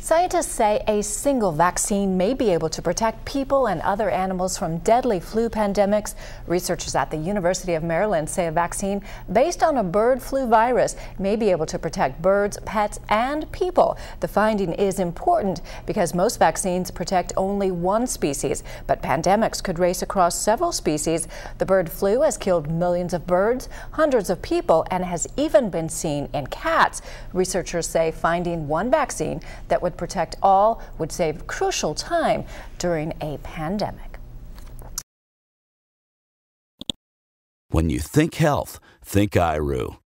Scientists say a single vaccine may be able to protect people and other animals from deadly flu pandemics. Researchers at the University of Maryland say a vaccine based on a bird flu virus may be able to protect birds, pets, and people. The finding is important because most vaccines protect only one species, but pandemics could race across several species. The bird flu has killed millions of birds, hundreds of people, and has even been seen in cats. Researchers say finding one vaccine that would protect all would save crucial time during a pandemic. When you think health, think eyeroo.